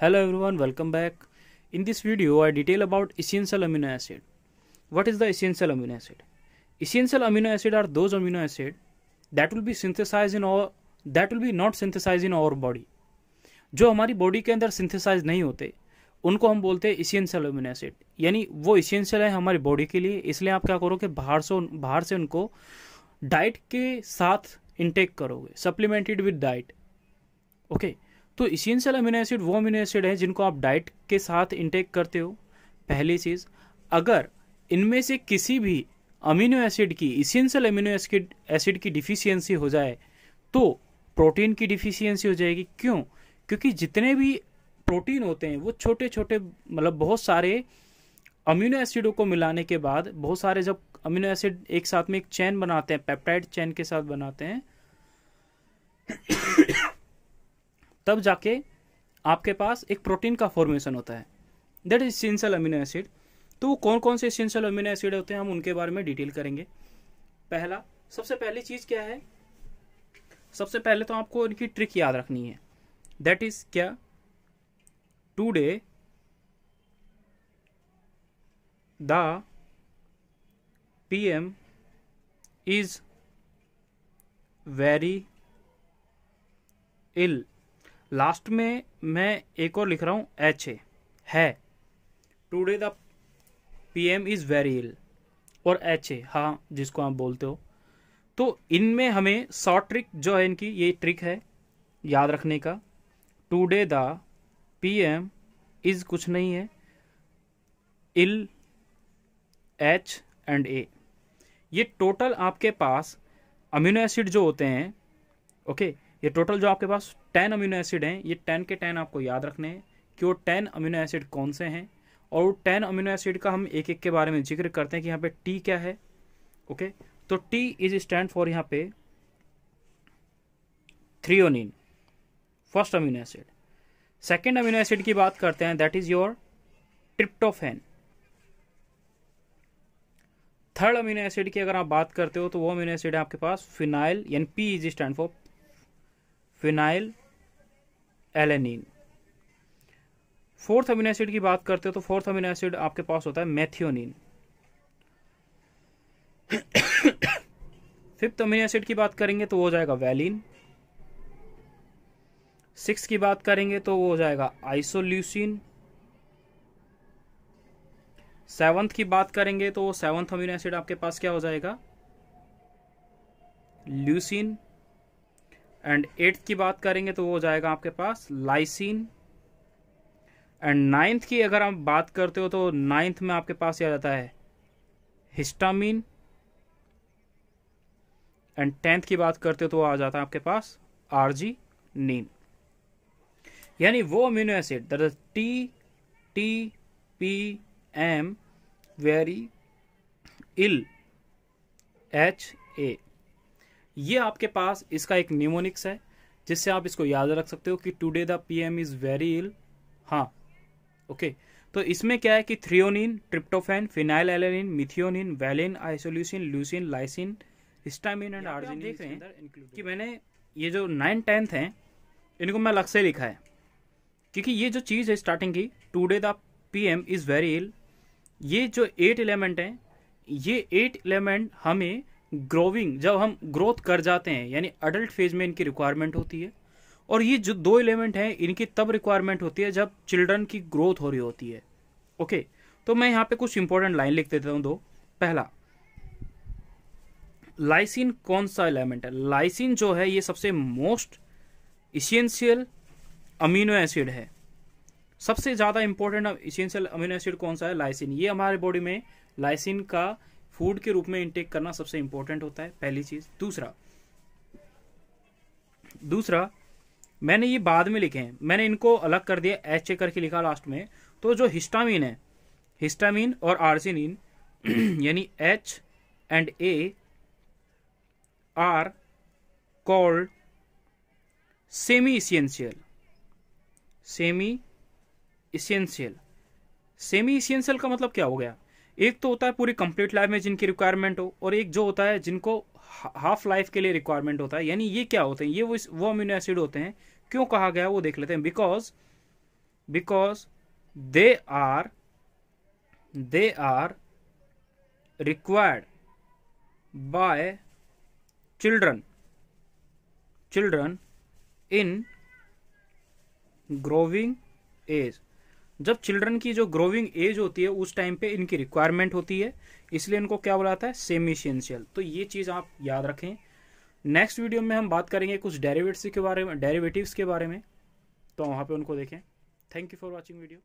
Hello everyone, welcome back. In this video, I detail about essential amino acid. What is the essential amino acid? Essential amino acid are those amino acid that will be synthesized in our that will be not synthesized in our body. जो हमारी body के अंदर synthesise नहीं होते उनको हम बोलते हैं इसेंशियल अमीनो एसिड यानी वो इसेंशियल है हमारी बॉडी के लिए इसलिए आप क्या करोगे बाहर से बाहर से उनको डाइट के साथ इनटेक करोगे सप्लीमेंटेड विद डाइट ओके तो इसेंशियल अमीनो एसिड, वो अमीनो एसिड है जिनको आप डाइट के साथ इंटेक करते हो। पहली चीज़, अगर इनमें से किसी भी अमीनो एसिड की इसेंशियल अमीनो एसिड एसिड की डिफिशियंसी हो जाए तो प्रोटीन की डिफिशियंसी हो जाएगी। क्यों? क्योंकि जितने भी प्रोटीन होते हैं, वो छोटे छोटे मतलब बहुत सारे अमीनो एसिडों को मिलाने के बाद, बहुत सारे जब अमीनो एसिड एक साथ में एक चैन बनाते हैं, पेप्टाइड चैन के साथ बनाते हैं तब जाके आपके पास एक प्रोटीन का फॉर्मेशन होता है। That is essential amino acid तो वो कौन कौन से इसेंशियल अमीनो एसिड होते हैं, हम उनके बारे में डिटेल करेंगे। पहला, सबसे पहली चीज़ क्या है? सबसे पहले तो आपको इनकी ट्रिक याद रखनी है। दैट इज़ क्या? Today the PM is very ill last में मैं एक और लिख रहा हूँ एच ए है। Today the PM is very ill और एच ए हाँ जिसको आप बोलते हो। तो इनमें हमें शॉर्ट ट्रिक जो है इनकी, ये ट्रिक है, याद रखने का। टूडे द पीएम इज़ कुछ नहीं है इल एच एंड ए ये टोटल आपके पास अमीनो एसिड जो होते हैं ओके ये टोटल जो आपके पास टेन अमीनो एसिड हैं, ये टेन के टेन आपको याद रखने हैं कि वो टेन अमीनो एसिड कौन से हैं और वो टेन अमीनो एसिड का हम एक एक के बारे में ज़िक्र करते हैं कि यहाँ पे टी क्या है, ओके? तो टी इज़ स्टैंड फॉर यहाँ पे threonine first amino acid second amino acid की बात करते हैं that is your tryptophan third amino acid की अगर आप बात करते हो तो वो अमीनो एसिड है आपके पास फिनाइल यानी P is stand for phenylalanine. Fourth amino acid की बात करते हो तो फोर्थ अमीनो एसिड आपके पास होता है मैथियोनिन। फिफ्थ अमीनो एसिड की बात करेंगे तो वो हो जाएगा वैलिन। सिक्स की बात करेंगे तो वो हो जाएगा आइसोल्यूसिन। सेवंथ की बात करेंगे तो सेवंथ अमीनो एसिड आपके पास क्या हो जाएगा? ल्यूसिन। एंड एट्थ की बात करेंगे तो वो हो जाएगा आपके पास लाइसिन एंड नाइन्थ की अगर आप बात करते हो तो नाइन्थ में आपके पास आ जाता है? हिस्टामिन एंड टेंथ की बात करते हो तो आ जाता है आपके पास आरजी नीन यानी वो amino acid that is T T P M very ill H A ये आपके पास इसका एक निमोनिक्स है जिससे आप इसको याद रख सकते हो कि today the PM is very ill हाँ ओके तो इसमें क्या है कि threonine tryptophan phenylalanine methionine valine isoleucine leucine lysine histamine and arginine देख रहे हैं कि मैंने ये जो नाइन टेंथ हैं इनको मैं अलग से लिखा है। क्योंकि ये जो चीज़ है स्टार्टिंग की today the PM is very ill ये जो एट एलिमेंट हैं ये एट एलिमेंट हमें ग्रोविंग, जब हम ग्रोथ कर जाते हैं, यानी अडल्ट फ़ेज़ में इनकी रिक्वायरमेंट होती है, और ये जो दो एलिमेंट हैं, इनकी तब रिक्वायरमेंट होती है जब चिल्ड्रन की ग्रोथ हो रही होती है। ओके तो मैं यहाँ पे कुछ इंपॉर्टेंट लाइन लिख देता हूँ दो। पहला लाइसिन कौन सा एलिमेंट है? लाइसिन जो है, ये सबसे मोस्ट इसेंशियल अमीनो एसिड है। सबसे ज़्यादा इंपॉर्टेंट इसेंशियल अमीनो एसिड कौन सा है? लाइसिन ये हमारे बॉडी में लाइसिन का फ़ूड के रूप में इंटेक करना सबसे इंपॉर्टेंट होता है, पहली चीज़। दूसरा दूसरा, मैंने ये बाद में लिखे हैं। मैंने इनको अलग कर दिया एच ए करके लिखा लास्ट में। तो जो हिस्टामिन है हिस्टामिन और आर्जिनिन यानी H and A are called semi essential semi essential semi essential का मतलब क्या हो गया? एक तो होता है पूरी कंप्लीट लाइफ में जिनकी रिक्वायरमेंट हो, और एक जो होता है जिनको हाफ़ लाइफ के लिए रिक्वायरमेंट होता है, यानी ये क्या होते हैं? ये वो वो अमीनो एसिड होते हैं। क्यों कहा गया वो देख लेते हैं। Because because they are they are required by children children in growing age जब चिल्ड्रन की जो ग्रोविंग एज होती है, उस टाइम पे इनकी रिक्वायरमेंट होती है, इसलिए इनको क्या बुलाता है? सेमी इसेंशियल तो ये चीज़ आप याद रखें। नेक्स्ट वीडियो में हम बात करेंगे कुछ डेरिवेटिव्स के बारे में डेरिवेटिव्स के बारे में। तो वहाँ पे उनको देखें। Thank you for watching video